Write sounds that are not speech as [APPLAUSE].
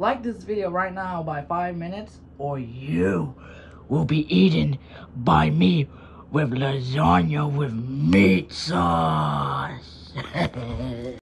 like this video right now by five minutes, or you will be eaten by me with lasagna with meat sauce. [LAUGHS]